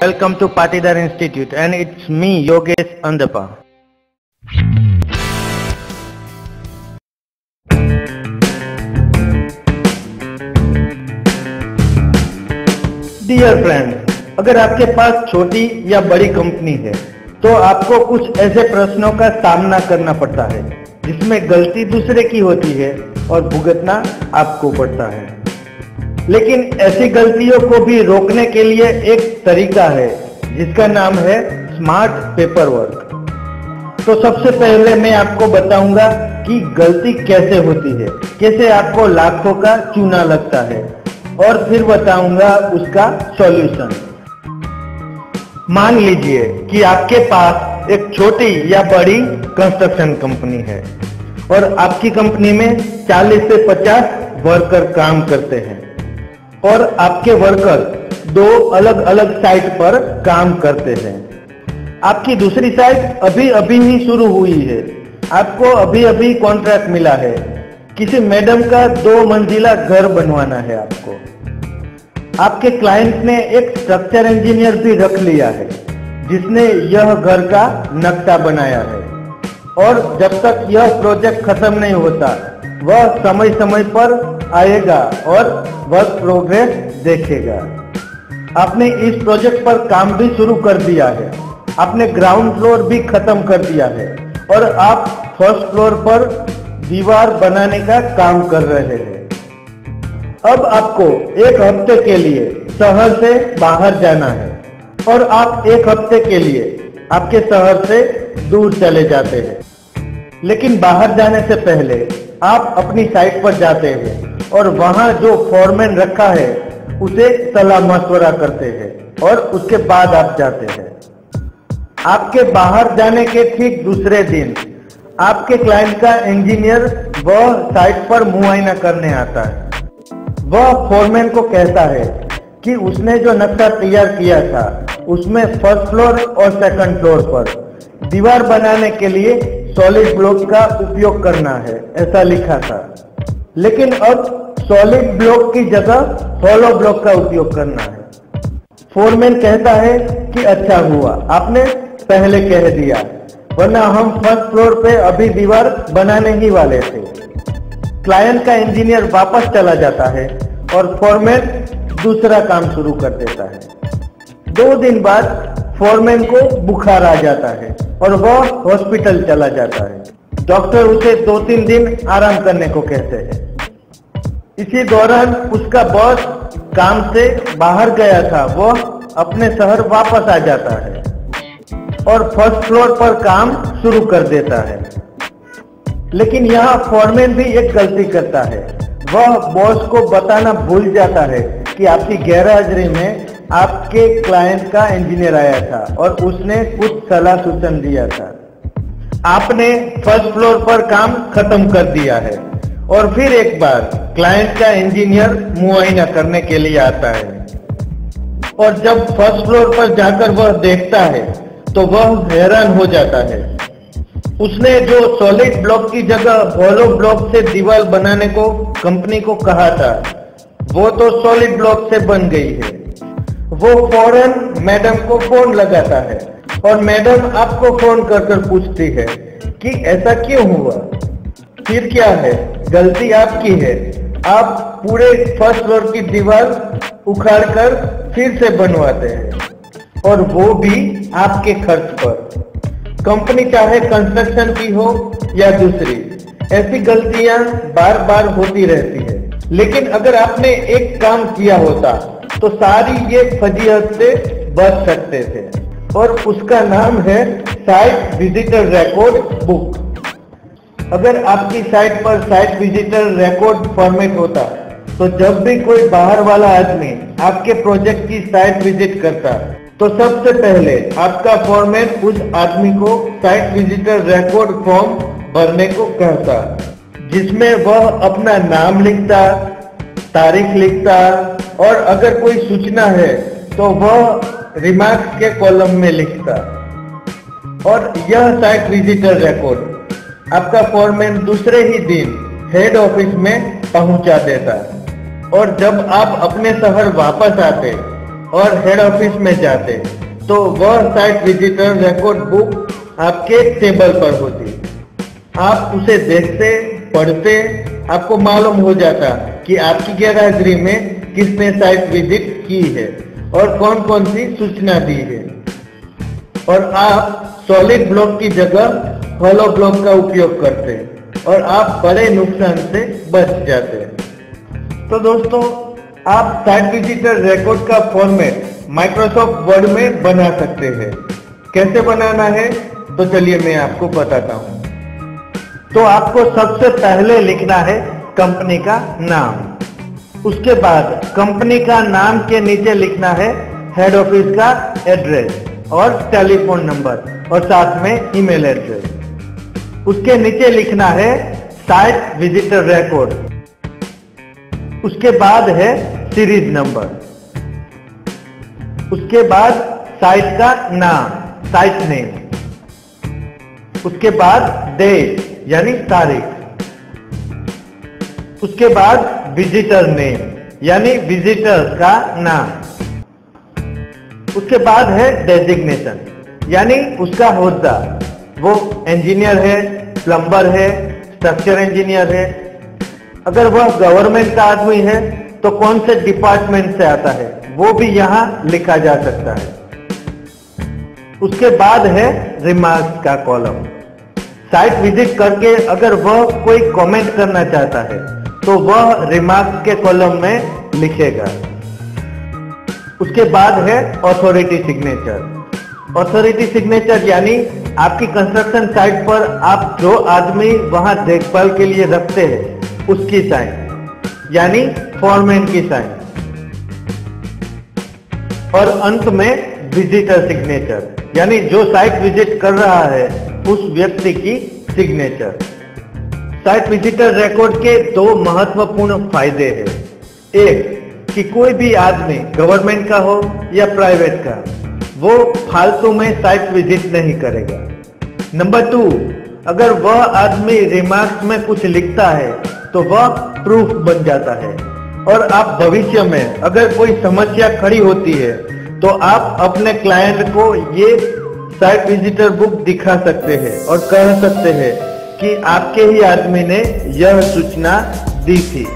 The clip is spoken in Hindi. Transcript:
Welcome to Patidar Institute and it's me, Yogesh Andapa. Dear friends अगर आपके पास छोटी या बड़ी कंपनी है तो आपको कुछ ऐसे प्रश्नों का सामना करना पड़ता है, जिसमें गलती दूसरे की होती है और भुगतना आपको पड़ता है लेकिन ऐसी गलतियों को भी रोकने के लिए एक तरीका है, जिसका नाम है स्मार्ट पेपर वर्क तो सबसे पहले मैं आपको बताऊँगा कि गलती कैसे होती है, कैसे आपको लाखों का चूना लगता है, और फिर बताऊँगा उसका सॉल्यूशन मान लीजिए कि आपके पास एक छोटी या बड़ी कंस्ट्रक्शन कंपनी है, और आपकी कंपनी में 40 से 50 वर्कर काम करते हैं। और आपके वर्कर दो अलग अलग साइट पर काम करते हैं। आपकी दूसरी साइट अभी अभी ही शुरू हुई है। आपको अभी अभी कॉन्ट्रैक्ट मिला है। किसी मैडम का दो मंजिला घर बनवाना है आपको। आपके क्लाइंट ने एक स्ट्रक्चर इंजीनियर भी रख लिया है, जिसने यह घर का नक्शा बनाया है। और जब तक यह प्रोजेक्ट खत्म नहीं होता, वह समय समय पर आएगा और वर्क प्रोग्रेस देखेगा। आपने इस प्रोजेक्ट पर काम भी शुरू कर दिया है। आपने ग्राउंड फ्लोर भी खत्म कर दिया है और आप फ़र्स्ट फ्लोर पर दीवार बनाने का काम कर रहे हैं। अब आपको एक हफ़्ते के लिए शहर से बाहर जाना है और आप एक हफ़्ते के लिए आपके शहर से दूर चले जाते हैं। लेकिन बाहर जाने से पहले आप अपनी साइट पर जाते हैं। और वहाँ जो फॉरमैन रखा है, उसे सलाह मशवरा करते हैं और उसके बाद आप जाते हैं। आपके बाहर जाने के ठीक दूसरे दिन, आपके क्लाइंट का इंजीनियर वह साइट पर मुआयना करने आता है। वह फोरमैन को कहता है कि उसने जो नक्शा तैयार किया था, उसमें फ़र्स्ट फ्लोर और सेकंड फ्लोर पर दीवार बनाने के लिए सॉलिड ब्लॉक का उपयोग करना है, ऐसा लिखा था। लेकिन अब सॉलिड ब्लॉक की जगह होलो ब्लॉक का उपयोग करना है। फोरमैन कहता है कि अच्छा हुआ। आपने पहले कह दिया, वरना हम फ़र्स्ट फ्लोर पे अभी दीवार बनाने ही वाले थे। क्लाइंट का इंजीनियर वापस चला जाता है और फॉरमैन दूसरा काम शुरू कर देता है। दो दिन बाद फोरमैन को बुखार आ जाता है और वह हॉस्पिटल चला जाता है। डॉक्टर उसे दो तीन दिन आराम करने को कहते हैं। इसी दौरान उसका बॉस काम से बाहर गया था। वह अपने शहर वापस आ जाता है और फ़र्स्ट फ्लोर पर काम शुरू कर देता है। लेकिन यहाँ फॉरमैन भी एक गलती करता है। वह बॉस को बताना भूल जाता है कि आपकी गैरहाजिरी में आपके क्लाइंट का इंजीनियर आया था और उसने कुछ सलाह सूचन दिया था। आपने फ़र्स्ट फ्लोर पर काम खत्म कर दिया है। और फिर एक बार क्लाइंट का इंजीनियर मुआयना करने के लिए आता है। और जब फ़र्स्ट फ्लोर पर जाकर वह देखता है तो वह हैरान हो जाता है। उसने जो सॉलिड ब्लॉक की जगह होलो ब्लॉक से दीवार बनाने को कंपनी को कहा था, वो तो सॉलिड ब्लॉक से बन गई है। वो फ़ौरन मैडम को फ़ोन लगाता है और मैडम आपको फ़ोन कर कर पूछती है कि ऐसा क्यों हुआ? फिर क्या है? गलती आपकी है। आप पूरे फ़र्स्ट फ्लोर की दीवार उखाड़ कर फिर से बनवाते हैं। और वो भी आपके खर्च पर। कंपनी चाहे कंस्ट्रक्शन की हो या दूसरी, ऐसी गलतियाँ बार बार होती रहती है। लेकिन अगर आपने एक काम किया होता तो सारी ये फजीहत से बच सकते थे। और उसका नाम है साइट विजिटर रिकॉर्ड बुक। अगर आपकी साइट पर साइट विजिटर रिकॉर्ड फॉर्मेट होता तो जब भी कोई बाहर वाला आदमी आपके प्रोजेक्ट की साइट विज़िट करता तो सबसे पहले आपका फॉर्मेट उस आदमी को साइट विजिटर रिकॉर्ड फॉर्म भरने को कहता, जिसमें वह अपना नाम लिखता, तारीख लिखता, और अगर कोई सूचना है तो वह रिमार्क्स के कॉलम में लिखता। और यह साइट विजिटर रिकॉर्ड आपका फॉर्मेन दूसरे ही दिन हेड ऑफ़िस में पहुँचा देता। और जब आप अपने शहर वापस आते और हेड ऑफ़िस में जाते तो वह साइट विजिटर रिकॉर्ड बुक आपके टेबल पर होती। आप उसे देखते, पढ़ते, आपको मालूम हो जाता कि आपकी गैराजरी में किसने साइट विज़िट की है और कौन कौन सी सूचना दी है। और आप सॉलिड ब्लॉक की जगह होलो ब्लॉक का उपयोग करते हैं और आप बड़े नुकसान से बच जाते हैं। तो दोस्तों, आप साइट विजिटर रिकॉर्ड का फॉर्मेट माइक्रोसॉफ्ट वर्ड में बना सकते हैं। कैसे बनाना है? तो चलिए मैं आपको बताता हूँ। तो आपको सबसे पहले लिखना है कंपनी का नाम। उसके बाद कंपनी का नाम के नीचे लिखना है हेड ऑफ़िस का एड्रेस और टेलीफोन नंबर और साथ में ईमेल एड्रेस उसके नीचे लिखना है साइट विजिटर रिकॉर्ड उसके बाद है सीरीज़ नंबर उसके बाद साइट का नाम साइट नेम उसके बाद डेट यानी तारीख. उसके बाद विजिटर नेम यानी विजिटर का नाम. उसके बाद है डेजिग्नेशन यानी उसका होदा वो इंजीनियर है प्लम्बर है स्ट्रक्चर इंजीनियर है। अगर वह गवर्नमेंट का आदमी है तो कौन से डिपार्टमेंट से आता है? वो भी यहाँ लिखा जा सकता है। उसके बाद है रिमार्क्स का कॉलम साइट विज़िट करके अगर वह कोई कमेंट करना चाहता है तो वह रिमार्क्स के कॉलम में लिखेगा। उसके बाद है ऑथोरिटी सिग्नेचर ऑथोरिटी सिग्नेचर यानी आपकी कंस्ट्रक्शन साइट पर आप जो आदमी वहाँ देखभाल के लिए रखते हैं, उसकी साइन यानी फॉरमैन की साइन और अंत में विजिटर सिग्नेचर यानी जो साइट विज़िट कर रहा है, उस व्यक्ति की सिग्नेचर साइट विजिटर रिकॉर्ड के दो महत्वपूर्ण फ़ायदे हैं। एक, कि कोई भी आदमी गवर्नमेंट का हो या प्राइवेट का वो फालतू में साइट विज़िट नहीं करेगा। नंबर टू अगर वह आदमी रिमार्क्स में कुछ लिखता है तो वह प्रूफ बन जाता है। और आप भविष्य में अगर कोई समस्या खड़ी होती है तो आप अपने क्लाइंट को ये साइट विजिटर बुक दिखा सकते हैं और कह सकते हैं कि आपके ही आदमी ने यह सूचना दी थी।